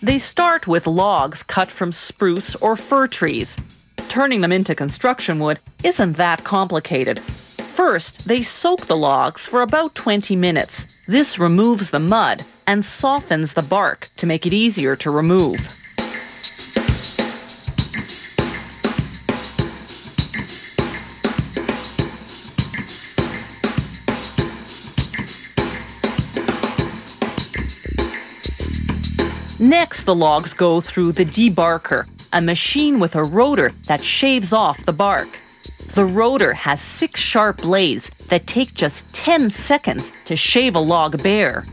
They start with logs cut from spruce or fir trees. Turning them into construction wood isn't that complicated. First, they soak the logs for about 20 minutes. This removes the mud and softens the bark to make it easier to remove. Next, the logs go through the debarker, a machine with a rotor that shaves off the bark. The rotor has six sharp blades that take just 10 seconds to shave a log bare.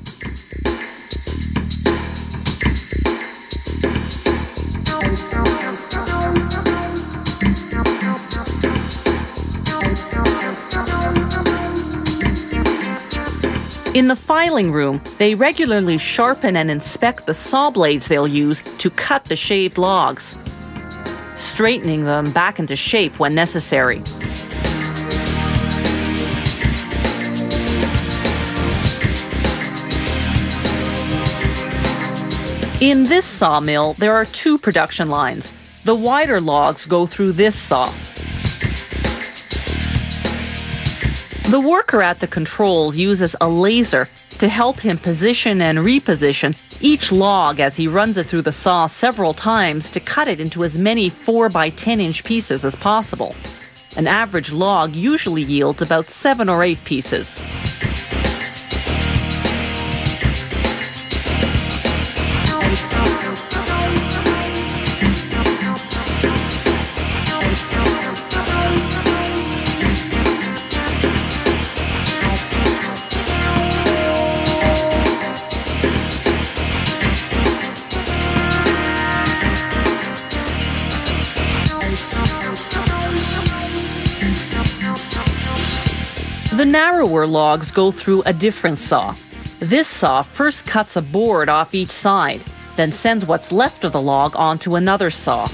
In the filing room, they regularly sharpen and inspect the saw blades they'll use to cut the shaved logs, straightening them back into shape when necessary. In this sawmill, there are two production lines. The wider logs go through this saw. The worker at the controls uses a laser to help him position and reposition each log as he runs it through the saw several times to cut it into as many 4 by 10 inch pieces as possible. An average log usually yields about 7 or 8 pieces. The narrower logs go through a different saw. This saw first cuts a board off each side, then sends what's left of the log onto another saw.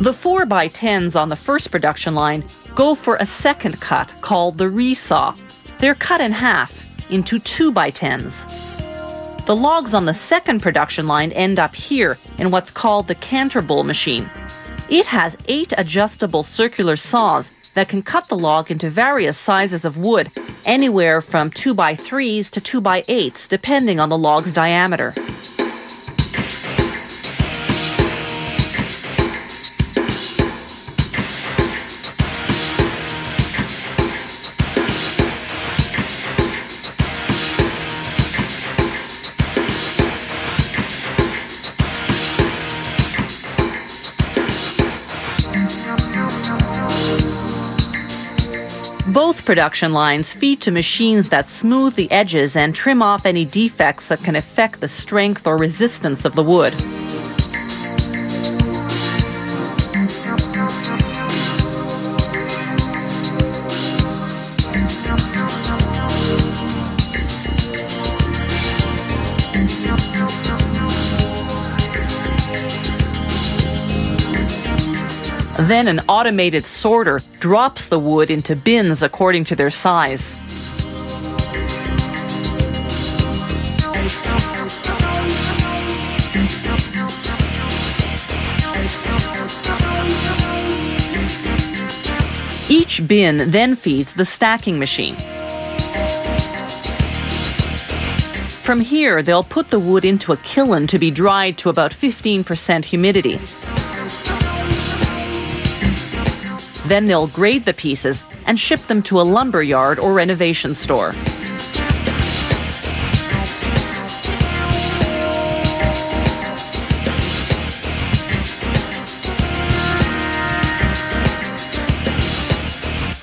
The 4x10s on the first production line go for a second cut called the resaw. They're cut in half into 2x10s. The logs on the second production line end up here in what's called the Canterbull machine. It has eight adjustable circular saws that can cut the log into various sizes of wood, anywhere from 2x3s to 2x8s, depending on the log's diameter. Both production lines feed to machines that smooth the edges and trim off any defects that can affect the strength or resistance of the wood. Then an automated sorter drops the wood into bins according to their size. Each bin then feeds the stacking machine. From here, they'll put the wood into a kiln to be dried to about 15% humidity. Then they'll grade the pieces and ship them to a lumber yard or renovation store.